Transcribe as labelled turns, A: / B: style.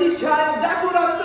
A: empty child, that's what I'm